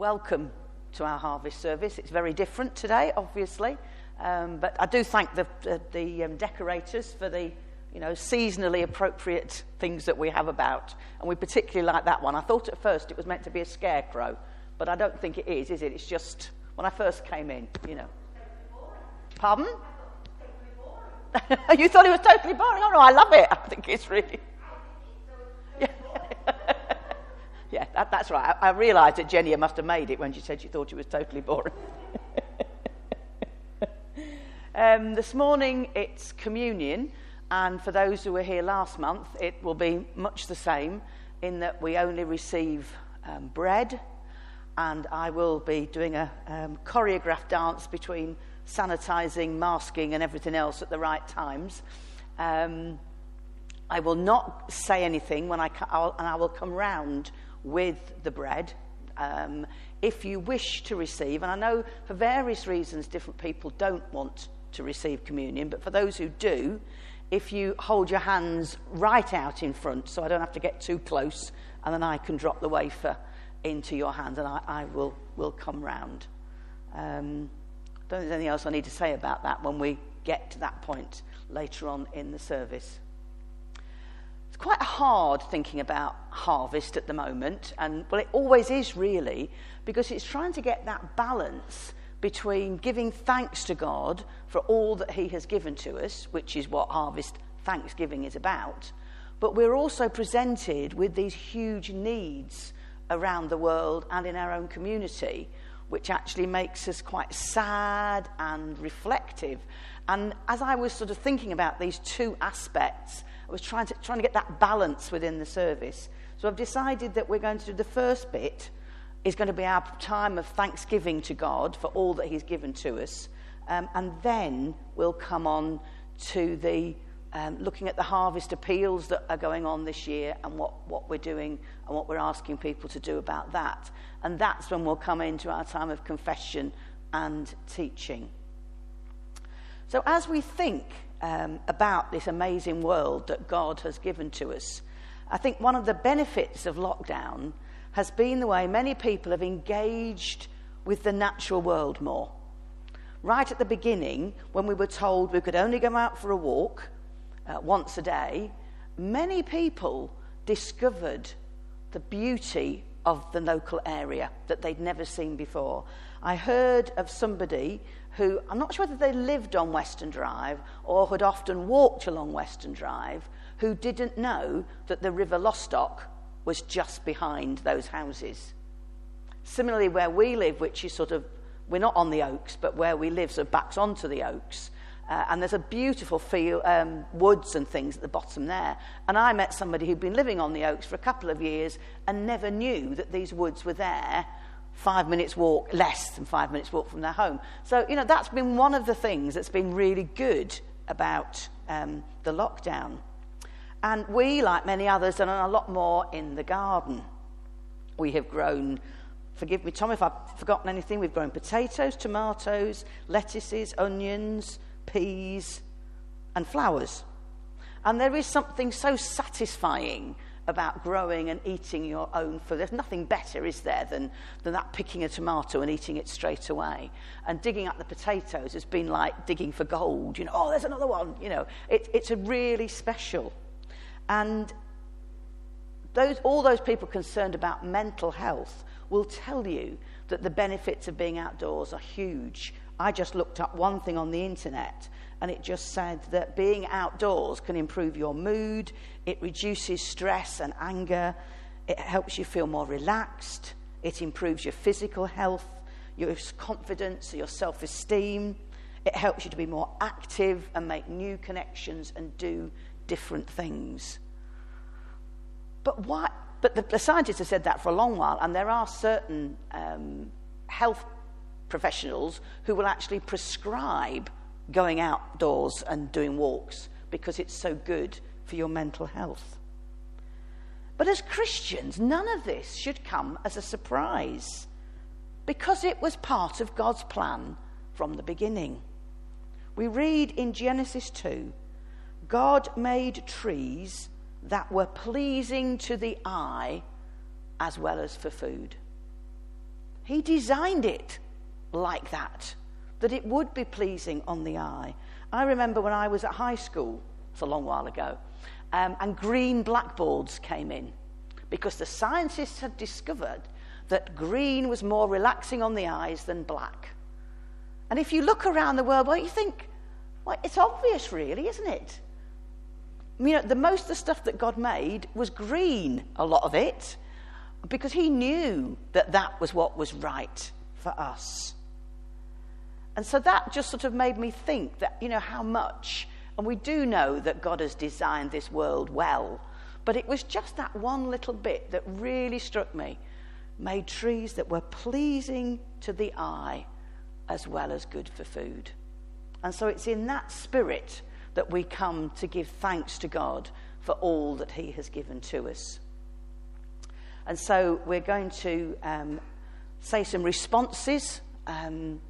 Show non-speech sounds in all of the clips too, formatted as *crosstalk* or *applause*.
welcome to our harvest service. It's very different today, obviously, um, but I do thank the, the, the um, decorators for the you know, seasonally appropriate things that we have about. And we particularly like that one. I thought at first it was meant to be a scarecrow, but I don't think it is, is it? It's just when I first came in, you know. Pardon? *laughs* you thought it was totally boring? Oh, no, I love it. I think it's really. Yeah, yeah that, that's right. I, I realised that Jenny must have made it when she said she thought it was totally boring. *laughs* um, this morning it's communion, and for those who were here last month, it will be much the same in that we only receive um, bread, and I will be doing a um, choreographed dance between sanitizing, masking, and everything else at the right times. Um, I will not say anything when I I'll, and I will come round with the bread. Um, if you wish to receive, and I know for various reasons different people don't want to receive communion, but for those who do, if you hold your hands right out in front, so I don't have to get too close, and then I can drop the wafer into your hands, and I, I will, will come round. Um, don't think there's anything else I need to say about that when we get to that point later on in the service. Quite hard thinking about harvest at the moment, and well, it always is really, because it's trying to get that balance between giving thanks to God for all that He has given to us, which is what harvest thanksgiving is about, but we're also presented with these huge needs around the world and in our own community which actually makes us quite sad and reflective. And as I was sort of thinking about these two aspects, I was trying to, trying to get that balance within the service. So I've decided that we're going to do the first bit is going to be our time of thanksgiving to God for all that He's given to us. Um, and then we'll come on to the um, looking at the harvest appeals that are going on this year and what, what we're doing and what we're asking people to do about that. And that's when we'll come into our time of confession and teaching. So, as we think um, about this amazing world that God has given to us, I think one of the benefits of lockdown has been the way many people have engaged with the natural world more. Right at the beginning, when we were told we could only go out for a walk uh, once a day, many people discovered the beauty of the local area that they'd never seen before. I heard of somebody who, I'm not sure whether they lived on Western Drive or had often walked along Western Drive, who didn't know that the River Lostock was just behind those houses. Similarly, where we live, which is sort of, we're not on the Oaks, but where we live sort of backs onto the Oaks, uh, and there's a beautiful field, um, woods and things at the bottom there. And I met somebody who'd been living on the Oaks for a couple of years and never knew that these woods were there five minutes walk, less than five minutes walk from their home. So, you know, that's been one of the things that's been really good about um, the lockdown. And we, like many others, have done a lot more in the garden. We have grown, forgive me, Tom, if I've forgotten anything, we've grown potatoes, tomatoes, lettuces, onions, peas, and flowers. And there is something so satisfying about growing and eating your own food. There's nothing better, is there, than, than that picking a tomato and eating it straight away. And digging up the potatoes has been like digging for gold. You know, oh, there's another one. You know, it, it's a really special. And those, all those people concerned about mental health will tell you that the benefits of being outdoors are huge I just looked up one thing on the internet and it just said that being outdoors can improve your mood, it reduces stress and anger, it helps you feel more relaxed, it improves your physical health, your confidence, your self esteem, it helps you to be more active and make new connections and do different things. But why? But the, the scientists have said that for a long while, and there are certain um, health professionals who will actually prescribe going outdoors and doing walks because it's so good for your mental health. But as Christians, none of this should come as a surprise because it was part of God's plan from the beginning. We read in Genesis 2 God made trees that were pleasing to the eye as well as for food. He designed it like that, that it would be pleasing on the eye. I remember when I was at high school, it's a long while ago, um, and green blackboards came in because the scientists had discovered that green was more relaxing on the eyes than black. And if you look around the world, well, you think, well, it's obvious, really, isn't it? You know, the most of the stuff that God made was green, a lot of it, because He knew that that was what was right for us. And so that just sort of made me think that, you know, how much, and we do know that God has designed this world well, but it was just that one little bit that really struck me made trees that were pleasing to the eye as well as good for food. And so it's in that spirit that we come to give thanks to God for all that He has given to us. And so we're going to um, say some responses. Um,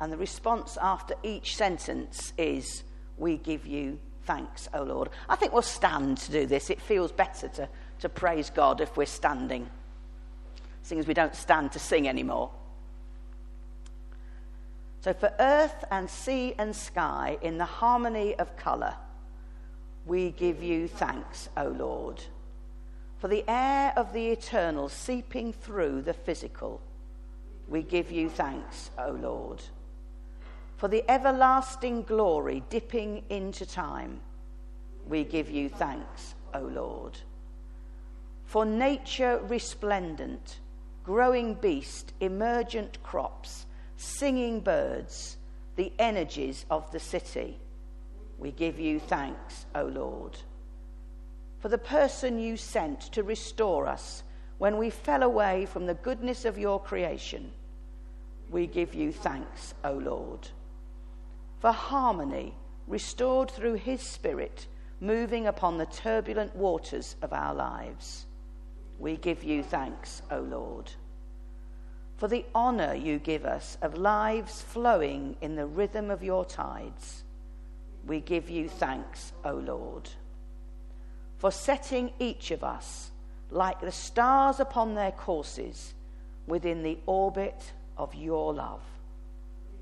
and the response after each sentence is, We give you thanks, O Lord. I think we'll stand to do this. It feels better to, to praise God if we're standing, seeing as we don't stand to sing anymore. So, for earth and sea and sky in the harmony of colour, we give you thanks, O Lord. For the air of the eternal seeping through the physical, we give you thanks, O Lord. For the everlasting glory dipping into time, we give you thanks, O Lord. For nature resplendent, growing beast, emergent crops, singing birds, the energies of the city. We give you thanks, O Lord. For the person you sent to restore us when we fell away from the goodness of your creation, we give you thanks, O Lord. For harmony restored through his Spirit, moving upon the turbulent waters of our lives, we give you thanks, O Lord for the honour you give us of lives flowing in the rhythm of your tides. We give you thanks, O Lord, for setting each of us, like the stars upon their courses, within the orbit of your love.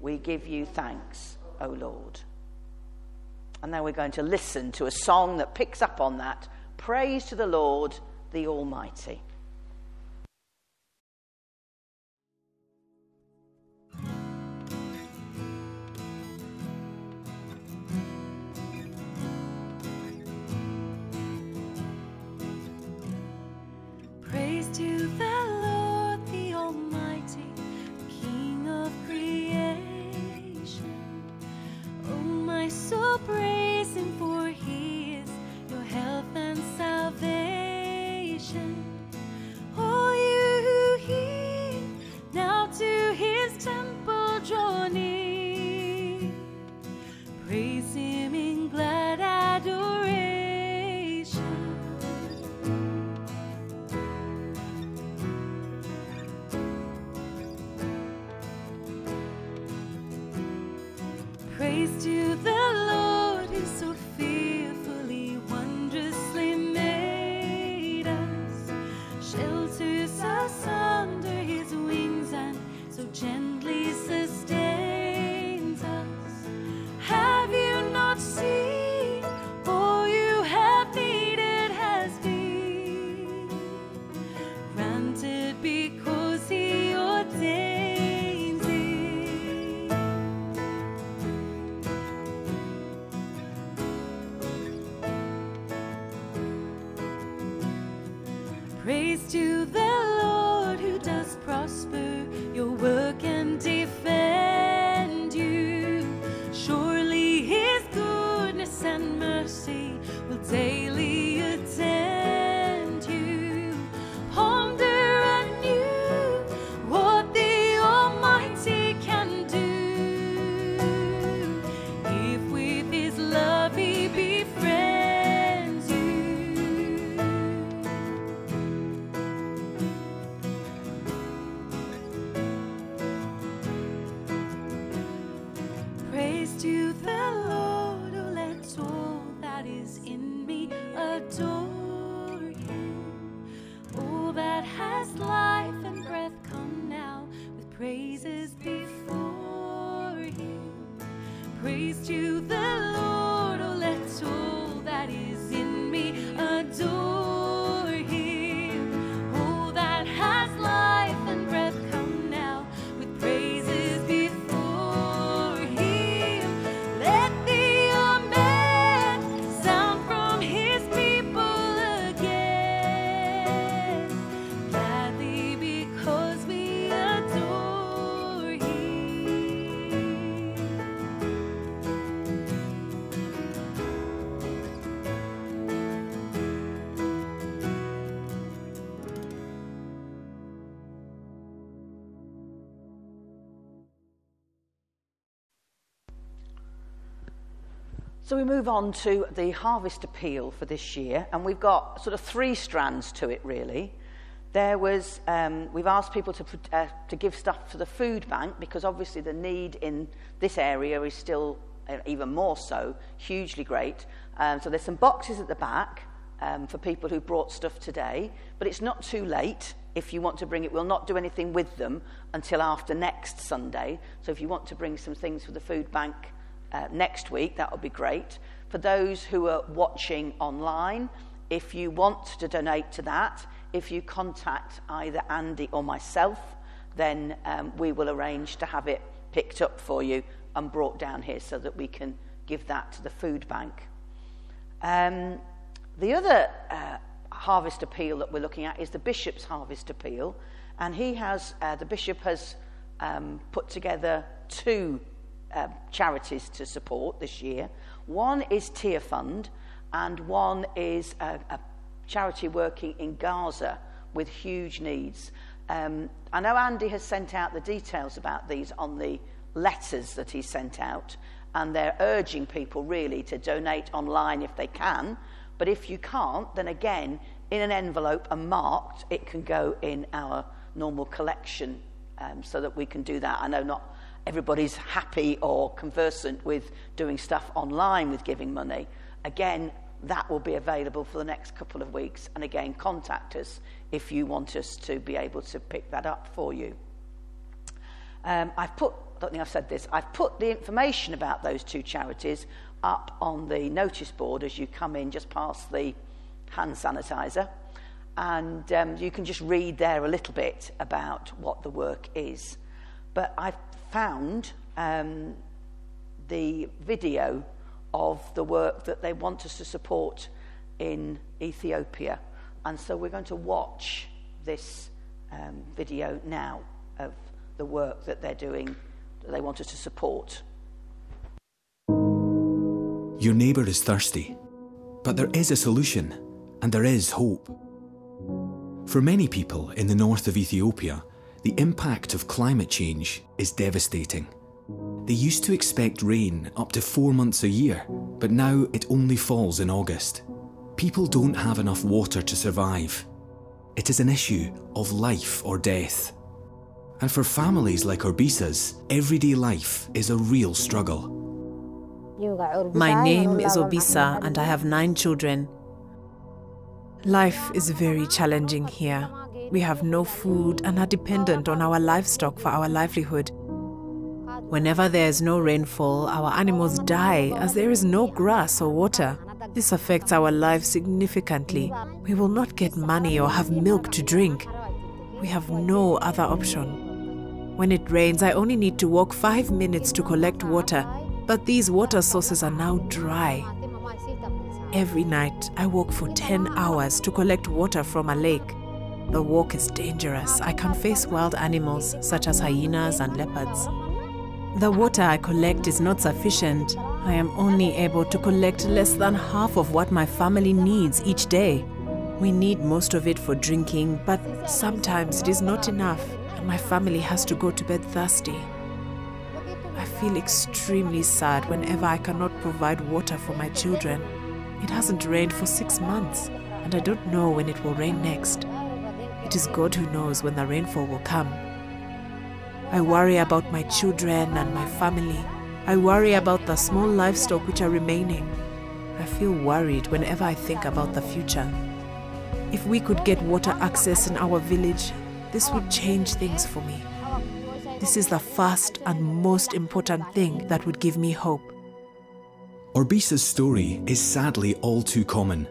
We give you thanks, O Lord. And now we're going to listen to a song that picks up on that. Praise to the Lord, the Almighty. Adore to the Lord who does and So we move on to the harvest appeal for this year, and we've got sort of three strands to it, really. There was, um, we've asked people to, uh, to give stuff to the food bank because obviously the need in this area is still uh, even more so, hugely great. Um, so there's some boxes at the back um, for people who brought stuff today, but it's not too late if you want to bring it. We'll not do anything with them until after next Sunday. So if you want to bring some things for the food bank uh, next week, that would be great. For those who are watching online, if you want to donate to that, if you contact either Andy or myself, then um, we will arrange to have it picked up for you and brought down here so that we can give that to the food bank. Um, the other uh, harvest appeal that we're looking at is the bishop's harvest appeal, and he has uh, the bishop has um, put together two uh, charities to support this year. One is Tear Fund, and one is a, a charity working in Gaza with huge needs. Um, I know Andy has sent out the details about these on the letters that he sent out, and they're urging people really to donate online if they can. But if you can't, then again, in an envelope and marked, it can go in our normal collection um, so that we can do that. I know not everybody's happy or conversant with doing stuff online with giving money. Again, that will be available for the next couple of weeks. And again, contact us if you want us to be able to pick that up for you. Um, I've put, I don't think I've said this, I've put the information about those two charities up on the notice board as you come in just past the hand sanitizer. And um, you can just read there a little bit about what the work is. But I've found um, the video of the work that they want us to support in Ethiopia. And so we're going to watch this um, video now of the work that they're doing, that they want us to support. Your neighbour is thirsty, but there is a solution and there is hope. For many people in the north of Ethiopia, the impact of climate change is devastating. They used to expect rain up to four months a year, but now it only falls in August. People don't have enough water to survive. It is an issue of life or death. And for families like Orbisa's, everyday life is a real struggle. My name is Obisa and I have nine children. Life is very challenging here. We have no food and are dependent on our livestock for our livelihood. Whenever there is no rainfall, our animals die as there is no grass or water. This affects our lives significantly. We will not get money or have milk to drink. We have no other option. When it rains, I only need to walk five minutes to collect water, but these water sources are now dry. Every night, I walk for 10 hours to collect water from a lake. The walk is dangerous. I can face wild animals such as hyenas and leopards. The water I collect is not sufficient. I am only able to collect less than half of what my family needs each day. We need most of it for drinking, but sometimes it is not enough, and my family has to go to bed thirsty. I feel extremely sad whenever I cannot provide water for my children. It hasn't rained for six months, and I don't know when it will rain next. It is God who knows when the rainfall will come. I worry about my children and my family. I worry about the small livestock which are remaining. I feel worried whenever I think about the future. If we could get water access in our village, this would change things for me. This is the first and most important thing that would give me hope. Orbisa's story is sadly all too common.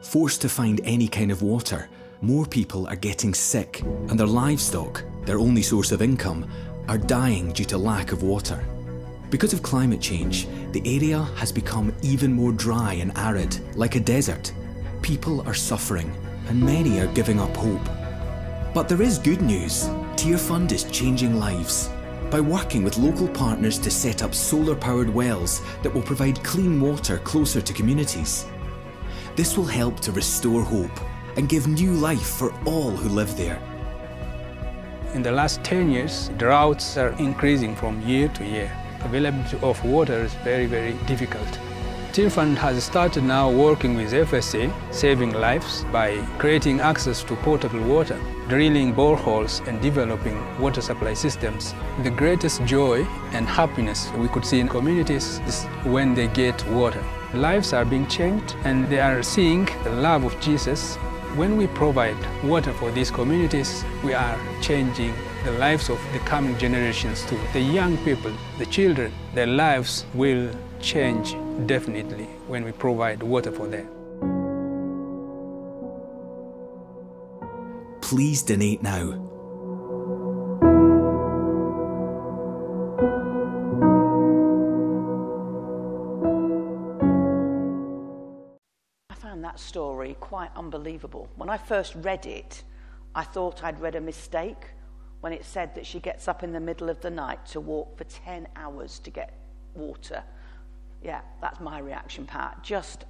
Forced to find any kind of water, more people are getting sick, and their livestock, their only source of income, are dying due to lack of water. Because of climate change, the area has become even more dry and arid, like a desert. People are suffering, and many are giving up hope. But there is good news. Tear Fund is changing lives. By working with local partners to set up solar powered wells that will provide clean water closer to communities. This will help to restore hope and give new life for all who live there. In the last 10 years, droughts are increasing from year to year. Availability of water is very, very difficult. Tear Fund has started now working with FSA, saving lives by creating access to potable water, drilling boreholes and developing water supply systems. The greatest joy and happiness we could see in communities is when they get water. Lives are being changed and they are seeing the love of Jesus. When we provide water for these communities, we are changing the lives of the coming generations too. The young people, the children, their lives will change definitely when we provide water for them. Please donate now. I found that story quite unbelievable. When I first read it, I thought I'd read a mistake when it said that she gets up in the middle of the night to walk for 10 hours to get water. Yeah, that's my reaction, Pat. Just,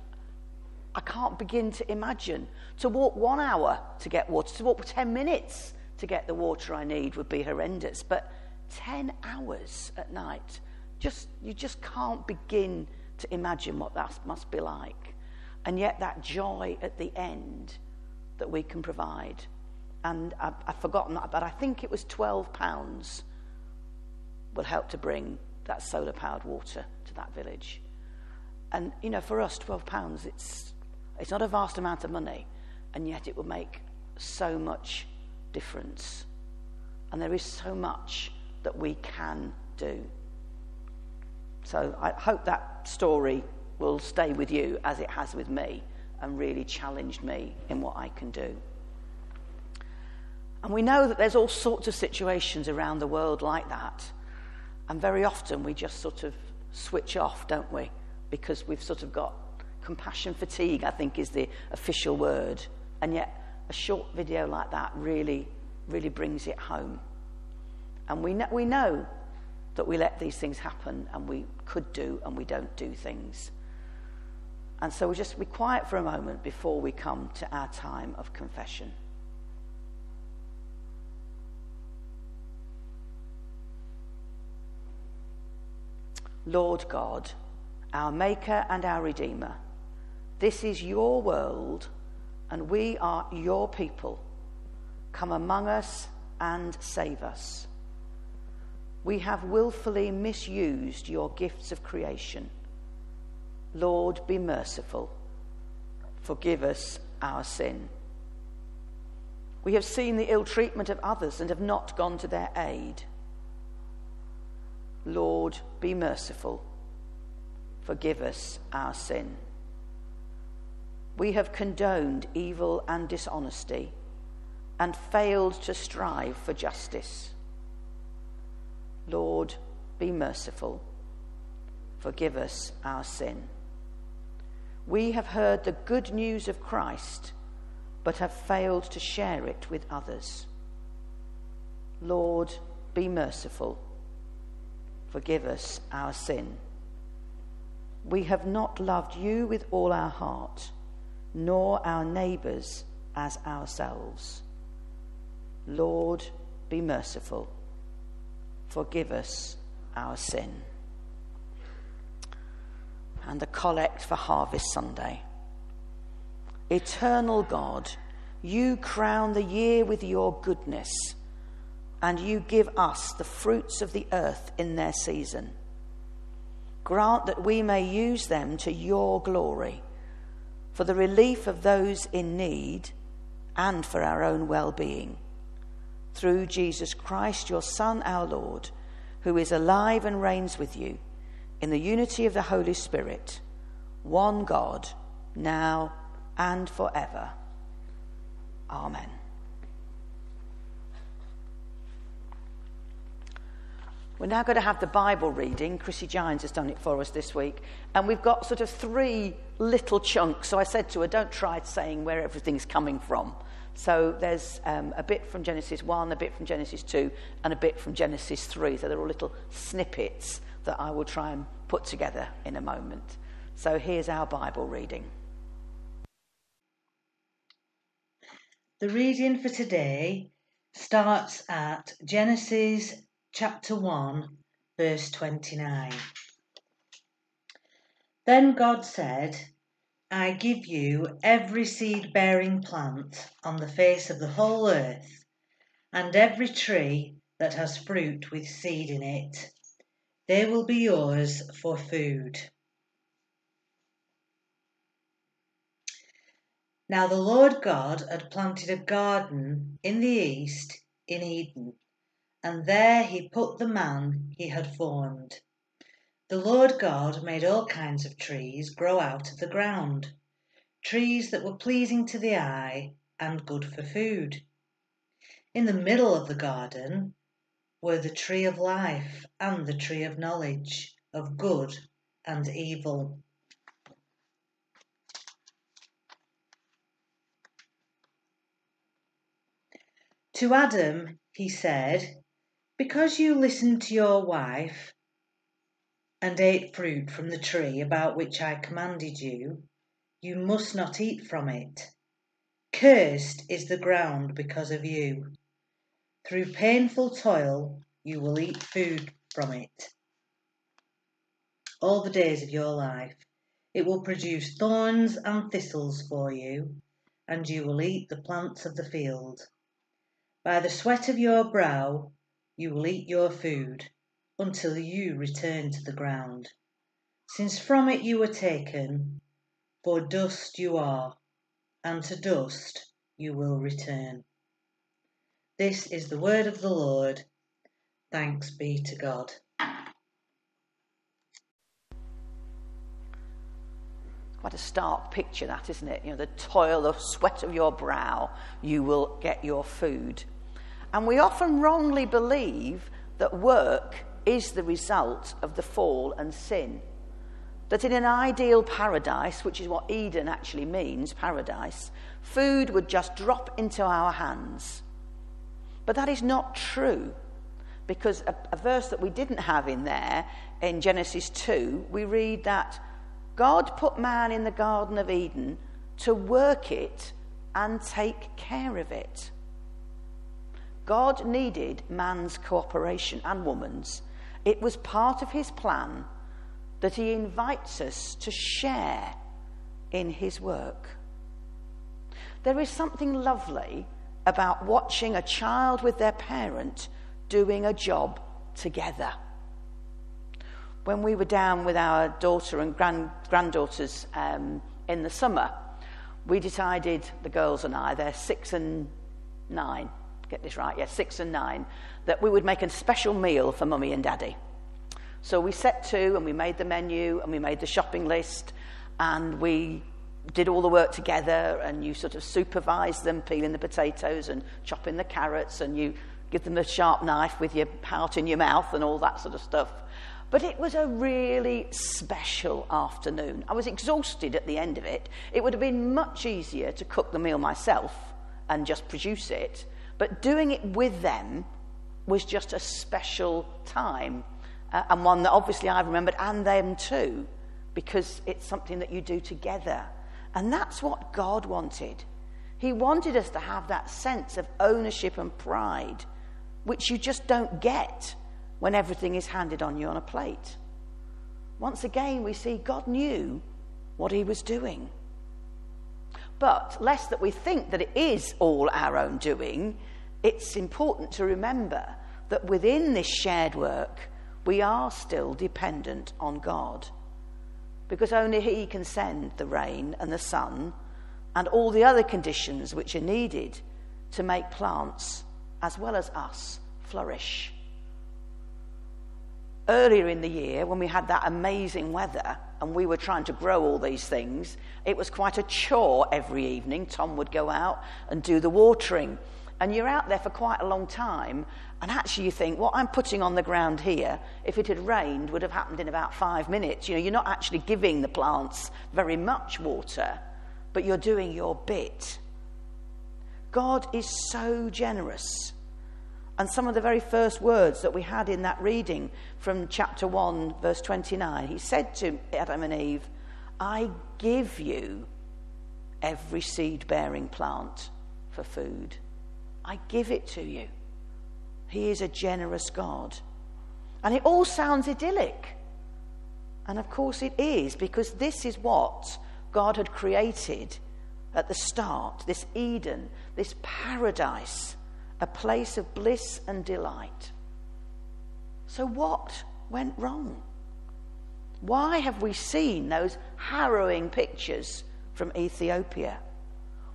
I can't begin to imagine. To walk one hour to get water, to walk 10 minutes to get the water I need would be horrendous. But 10 hours at night, just, you just can't begin to imagine what that must be like. And yet, that joy at the end that we can provide. And I've, I've forgotten that, but I think it was £12 will help to bring that solar powered water to that village. And, you know, for us, £12, it's, it's not a vast amount of money, and yet it will make so much difference. And there is so much that we can do. So I hope that story will stay with you as it has with me and really challenged me in what I can do. And we know that there's all sorts of situations around the world like that. And very often we just sort of switch off, don't we? Because we've sort of got compassion fatigue, I think is the official word. And yet a short video like that really, really brings it home. And we know, we know that we let these things happen and we could do and we don't do things. And so we'll just be quiet for a moment before we come to our time of confession. Lord God, our Maker and our Redeemer, this is your world and we are your people. Come among us and save us. We have willfully misused your gifts of creation. Lord, be merciful. Forgive us our sin. We have seen the ill treatment of others and have not gone to their aid. Lord, be merciful. Forgive us our sin. We have condoned evil and dishonesty and failed to strive for justice. Lord, be merciful. Forgive us our sin. We have heard the good news of Christ, but have failed to share it with others. Lord, be merciful forgive us our sin. We have not loved you with all our heart, nor our neighbours as ourselves. Lord, be merciful. Forgive us our sin. And the collect for Harvest Sunday. Eternal God, you crown the year with your goodness and you give us the fruits of the earth in their season. Grant that we may use them to your glory, for the relief of those in need and for our own well being. through Jesus Christ, your Son, our Lord, who is alive and reigns with you in the unity of the Holy Spirit, one God, now and forever. Amen. We're now going to have the Bible reading. Chrissy Gines has done it for us this week. And we've got sort of three little chunks. So I said to her, don't try saying where everything's coming from. So there's um, a bit from Genesis 1, a bit from Genesis 2, and a bit from Genesis 3. So they're all little snippets that I will try and put together in a moment. So here's our Bible reading. The reading for today starts at Genesis chapter 1, verse 29. Then God said, I give you every seed bearing plant on the face of the whole earth, and every tree that has fruit with seed in it. They will be yours for food. Now the Lord God had planted a garden in the east in Eden and there he put the man he had formed. The Lord God made all kinds of trees grow out of the ground, trees that were pleasing to the eye and good for food. In the middle of the garden were the tree of life and the tree of knowledge of good and evil. To Adam he said, because you listened to your wife and ate fruit from the tree about which I commanded you, you must not eat from it. Cursed is the ground because of you. Through painful toil, you will eat food from it. All the days of your life, it will produce thorns and thistles for you, and you will eat the plants of the field. By the sweat of your brow, you will eat your food until you return to the ground, since from it you were taken, for dust you are, and to dust you will return. This is the word of the Lord. Thanks be to God. Quite a stark picture, that, isn't it? You know, the toil, the sweat of your brow, you will get your food. And we often wrongly believe that work is the result of the fall and sin. That in an ideal paradise, which is what Eden actually means, paradise, food would just drop into our hands. But that is not true. Because a, a verse that we didn't have in there, in Genesis 2, we read that God put man in the Garden of Eden to work it and take care of it. God needed man's cooperation and woman's. It was part of his plan that he invites us to share in his work. There is something lovely about watching a child with their parent doing a job together. When we were down with our daughter and grand, granddaughters um, in the summer, we decided, the girls and I, they're six and nine, get this right, yes, yeah, six and nine, that we would make a special meal for mummy and daddy. So we set to and we made the menu and we made the shopping list and we did all the work together and you sort of supervise them peeling the potatoes and chopping the carrots and you give them a sharp knife with your heart in your mouth and all that sort of stuff. But it was a really special afternoon. I was exhausted at the end of it. It would have been much easier to cook the meal myself and just produce it. But doing it with them was just a special time uh, and one that obviously I've remembered and them too because it's something that you do together. And that's what God wanted. He wanted us to have that sense of ownership and pride, which you just don't get when everything is handed on you on a plate. Once again, we see God knew what he was doing. But lest that we think that it is all our own doing, it's important to remember that within this shared work, we are still dependent on God. Because only He can send the rain and the sun and all the other conditions which are needed to make plants as well as us, flourish. Earlier in the year, when we had that amazing weather and we were trying to grow all these things, it was quite a chore every evening. Tom would go out and do the watering. And you're out there for quite a long time, and actually you think, what I'm putting on the ground here, if it had rained, would have happened in about five minutes. You know, you're not actually giving the plants very much water, but you're doing your bit. God is so generous. And some of the very first words that we had in that reading from chapter 1, verse 29, he said to Adam and Eve, I give you every seed bearing plant for food. I give it to you. He is a generous God. And it all sounds idyllic. And of course it is, because this is what God had created at the start this Eden, this paradise, a place of bliss and delight. So, what went wrong? Why have we seen those harrowing pictures from Ethiopia?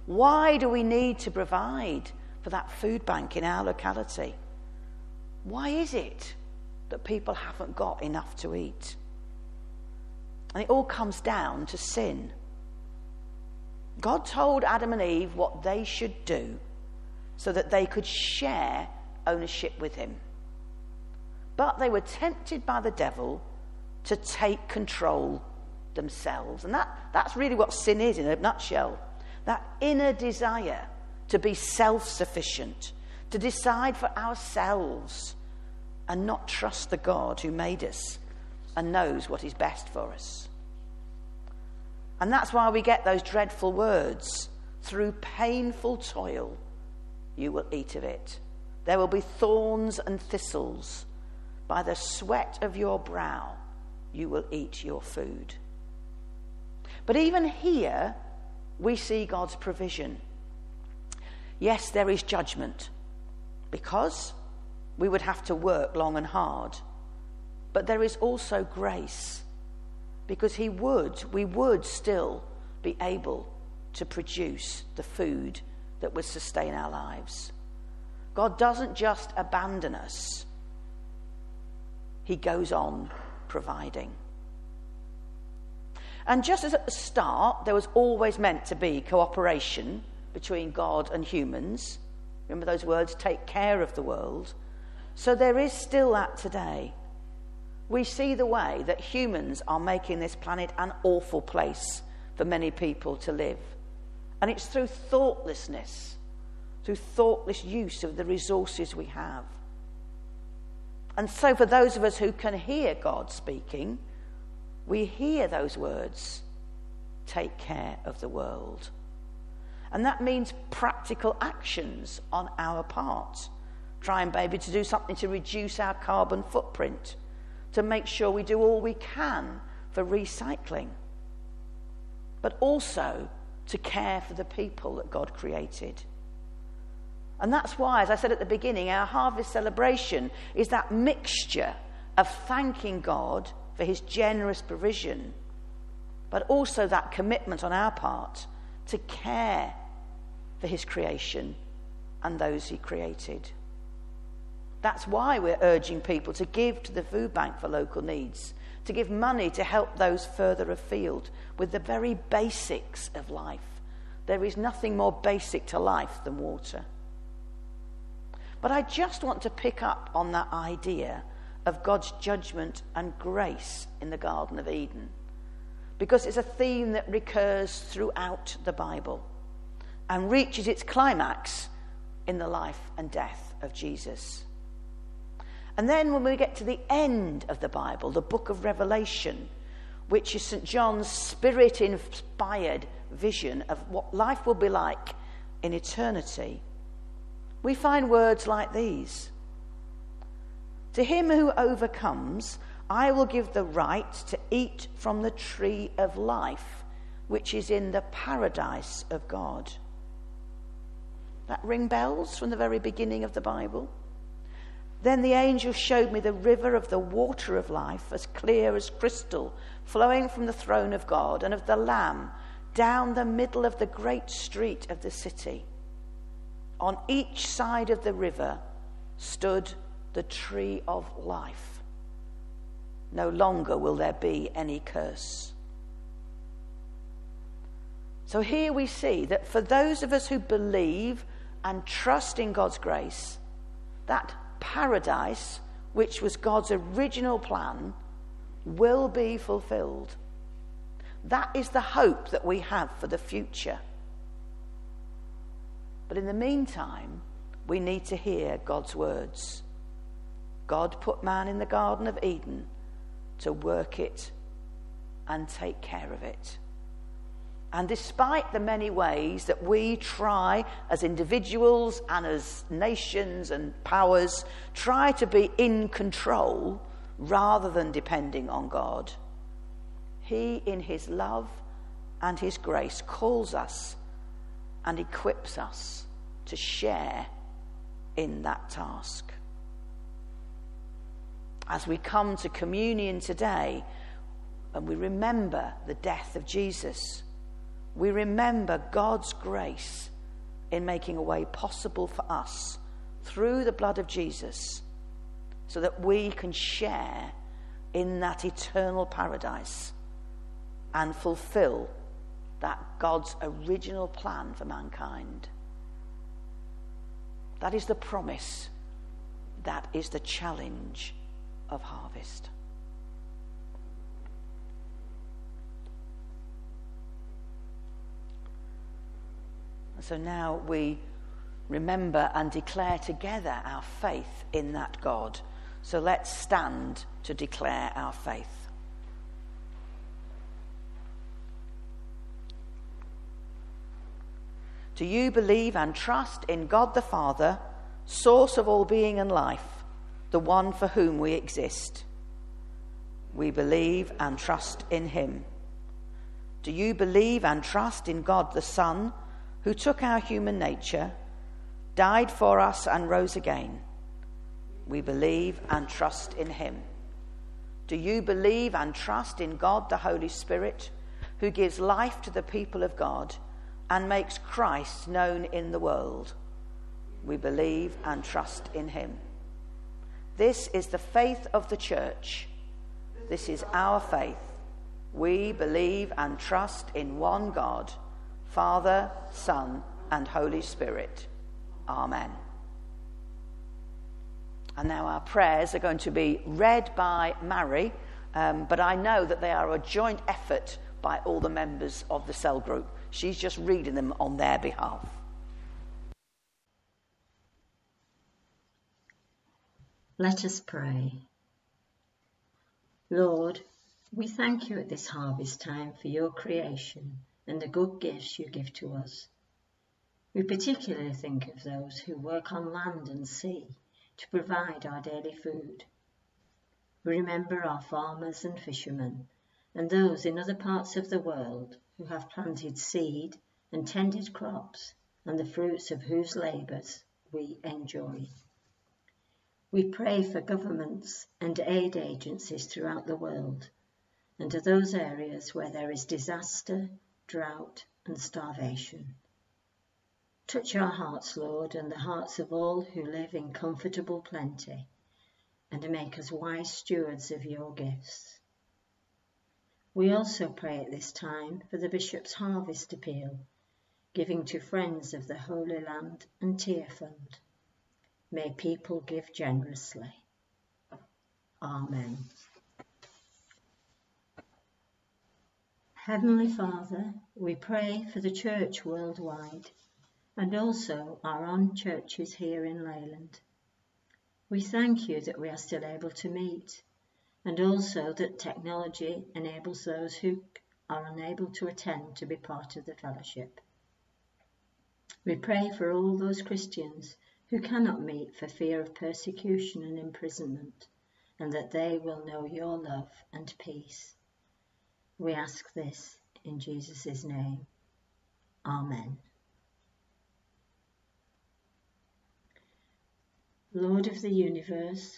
Why do we need to provide for that food bank in our locality. Why is it that people haven't got enough to eat? And it all comes down to sin. God told Adam and Eve what they should do so that they could share ownership with Him. But they were tempted by the devil to take control themselves. And that, that's really what sin is in a nutshell that inner desire to be self sufficient, to decide for ourselves, and not trust the God who made us and knows what is best for us. And that's why we get those dreadful words through painful toil, you will eat of it. There will be thorns and thistles. By the sweat of your brow, you will eat your food. But even here, we see God's provision. Yes, there is judgment because we would have to work long and hard. But there is also grace because he would, we would still be able to produce the food that would sustain our lives. God doesn't just abandon us, He goes on providing. And just as at the start, there was always meant to be cooperation between God and humans. Remember those words, take care of the world. So there is still that today. We see the way that humans are making this planet an awful place for many people to live. And it's through thoughtlessness, through thoughtless use of the resources we have. And so, for those of us who can hear God speaking, we hear those words take care of the world. And that means practical actions on our part. Trying, maybe, to do something to reduce our carbon footprint, to make sure we do all we can for recycling, but also to care for the people that God created. And that's why, as I said at the beginning, our harvest celebration is that mixture of thanking God for his generous provision, but also that commitment on our part to care for his creation and those he created. That's why we're urging people to give to the food bank for local needs, to give money to help those further afield with the very basics of life. There is nothing more basic to life than water. But I just want to pick up on that idea of God's judgment and grace in the Garden of Eden because it's a theme that recurs throughout the Bible and reaches its climax in the life and death of Jesus. And then when we get to the end of the Bible, the book of Revelation, which is St. John's spirit inspired vision of what life will be like in eternity, we find words like these To him who overcomes, I will give the right to eat from the tree of life, which is in the paradise of God. That ring bells from the very beginning of the Bible. Then the angel showed me the river of the water of life, as clear as crystal, flowing from the throne of God and of the Lamb down the middle of the great street of the city. On each side of the river stood the tree of life. No longer will there be any curse. So here we see that for those of us who believe and trust in God's grace, that paradise, which was God's original plan, will be fulfilled. That is the hope that we have for the future. But in the meantime, we need to hear God's words. God put man in the Garden of Eden to work it and take care of it. And despite the many ways that we try as individuals and as nations and powers, try to be in control rather than depending on God, He, in His love and His grace, calls us and equips us to share in that task. As we come to communion today and we remember the death of Jesus we remember God's grace in making a way possible for us through the blood of Jesus so that we can share in that eternal paradise and fulfill that God's original plan for mankind. That is the promise. That is the challenge of harvest. So now we remember and declare together our faith in that God. So let's stand to declare our faith. Do you believe and trust in God the Father, source of all being and life, the one for whom we exist? We believe and trust in Him. Do you believe and trust in God the Son? who took our human nature, died for us, and rose again. We believe and trust in him. Do you believe and trust in God the Holy Spirit, who gives life to the people of God and makes Christ known in the world? We believe and trust in him. This is the faith of the church. This is our faith. We believe and trust in one God Father, Son, and Holy Spirit. Amen. And now our prayers are going to be read by Mary, um, but I know that they are a joint effort by all the members of the cell group. She's just reading them on their behalf. Let us pray. Lord, we thank you at this harvest time for your creation and the good gifts you give to us. We particularly think of those who work on land and sea to provide our daily food. We remember our farmers and fishermen and those in other parts of the world who have planted seed and tended crops and the fruits of whose labours we enjoy. We pray for governments and aid agencies throughout the world and to those areas where there is disaster drought, and starvation. Touch our hearts, Lord, and the hearts of all who live in comfortable plenty, and make us wise stewards of your gifts. We also pray at this time for the Bishop's Harvest Appeal, giving to friends of the Holy Land and Tearfund. May people give generously. Amen. Heavenly Father, we pray for the church worldwide and also our own churches here in Leyland. We thank you that we are still able to meet and also that technology enables those who are unable to attend to be part of the fellowship. We pray for all those Christians who cannot meet for fear of persecution and imprisonment, and that they will know your love and peace. We ask this in Jesus' name. Amen. Lord of the universe,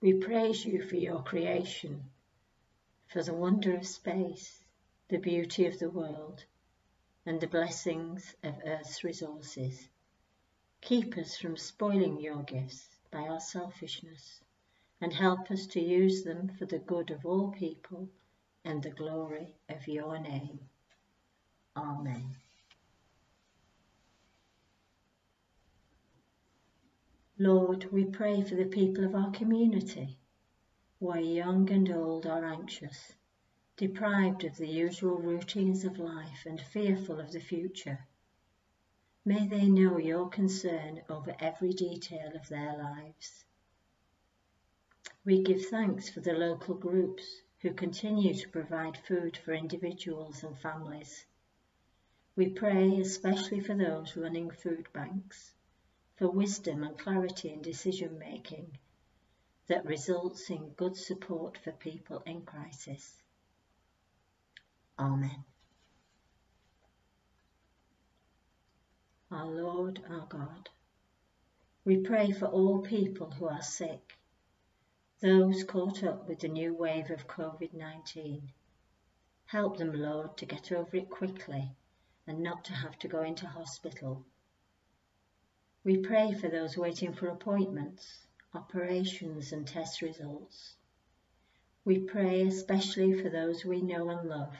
we praise you for your creation, for the wonder of space, the beauty of the world, and the blessings of earth's resources. Keep us from spoiling your gifts by our selfishness and help us to use them for the good of all people and the glory of your name. Amen. Lord, we pray for the people of our community, where young and old are anxious, deprived of the usual routines of life and fearful of the future. May they know your concern over every detail of their lives. We give thanks for the local groups who continue to provide food for individuals and families. We pray especially for those running food banks, for wisdom and clarity in decision making that results in good support for people in crisis. Amen. Our Lord, our God, we pray for all people who are sick those caught up with the new wave of COVID 19. Help them, Lord, to get over it quickly and not to have to go into hospital. We pray for those waiting for appointments, operations, and test results. We pray especially for those we know and love.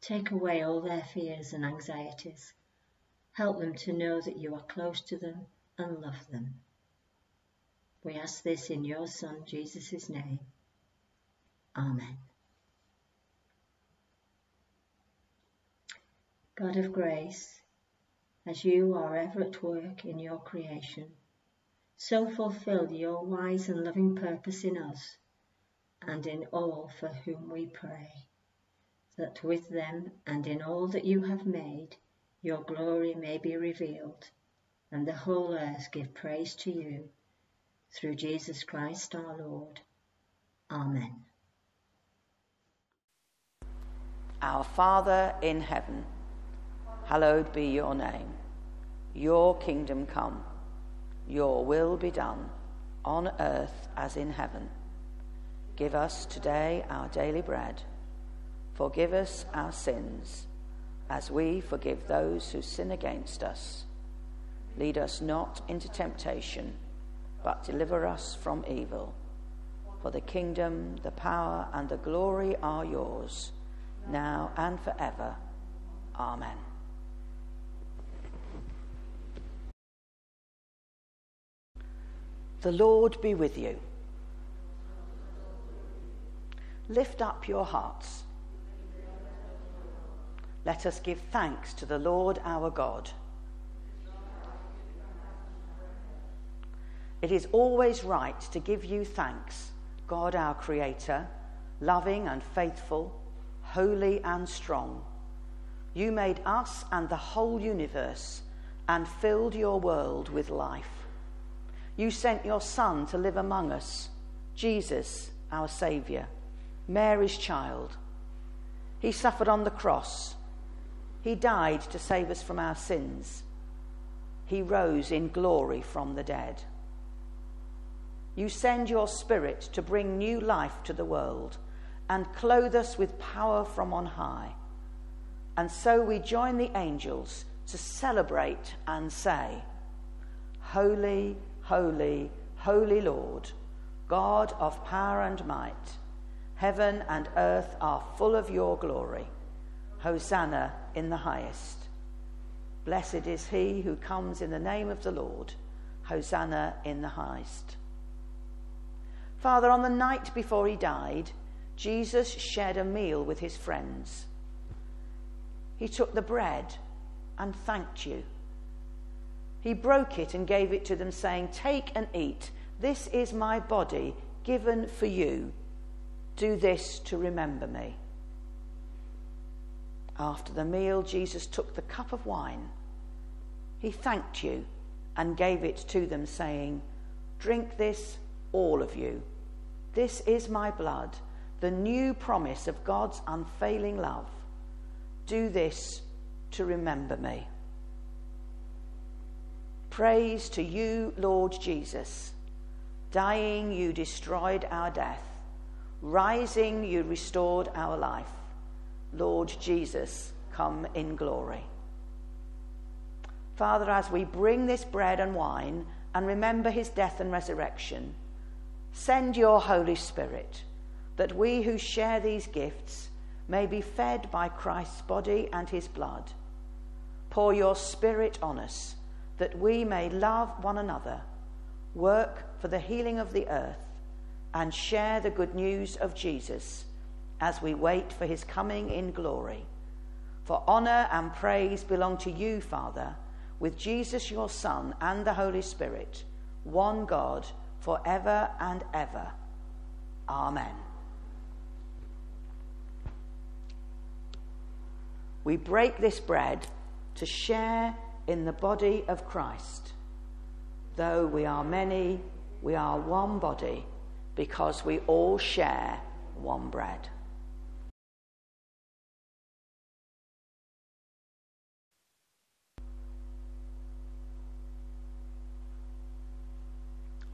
Take away all their fears and anxieties. Help them to know that you are close to them and love them. We ask this in your Son, Jesus' name. Amen. God of grace, as you are ever at work in your creation, so fulfill your wise and loving purpose in us and in all for whom we pray, that with them and in all that you have made, your glory may be revealed, and the whole earth give praise to you through Jesus Christ our Lord. Amen. Our Father in heaven, hallowed be your name. Your kingdom come, your will be done, on earth as in heaven. Give us today our daily bread. Forgive us our sins, as we forgive those who sin against us. Lead us not into temptation but deliver us from evil. For the kingdom, the power, and the glory are yours, now and forever. Amen. The Lord be with you. Lift up your hearts. Let us give thanks to the Lord our God. It is always right to give you thanks, God our Creator, loving and faithful, holy and strong. You made us and the whole universe and filled your world with life. You sent your Son to live among us, Jesus, our Saviour, Mary's child. He suffered on the cross. He died to save us from our sins. He rose in glory from the dead. You send your Spirit to bring new life to the world and clothe us with power from on high. And so we join the angels to celebrate and say, Holy, holy, holy Lord, God of power and might, heaven and earth are full of your glory. Hosanna in the highest. Blessed is he who comes in the name of the Lord. Hosanna in the highest. Father, on the night before he died, Jesus shared a meal with his friends. He took the bread and thanked you. He broke it and gave it to them, saying, Take and eat. This is my body given for you. Do this to remember me. After the meal, Jesus took the cup of wine. He thanked you and gave it to them, saying, Drink this all of you. This is my blood, the new promise of God's unfailing love. Do this to remember me. Praise to you, Lord Jesus. Dying, you destroyed our death. Rising, you restored our life. Lord Jesus, come in glory. Father, as we bring this bread and wine and remember his death and resurrection, send your Holy Spirit that we who share these gifts may be fed by Christ's body and his blood. Pour your Spirit on us that we may love one another, work for the healing of the earth, and share the good news of Jesus as we wait for his coming in glory. For honour and praise belong to you, Father with Jesus your Son and the Holy Spirit, one God, for ever and ever. Amen. We break this bread to share in the body of Christ. Though we are many, we are one body because we all share one bread.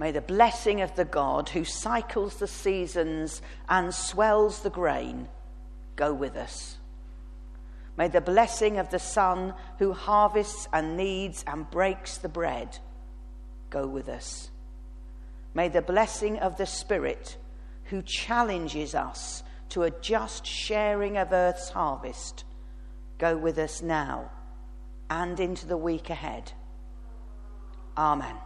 May the blessing of the God who cycles the seasons and swells the grain go with us. May the blessing of the Son who harvests and kneads and breaks the bread go with us. May the blessing of the Spirit who challenges us to a just sharing of earth's harvest go with us now and into the week ahead. Amen.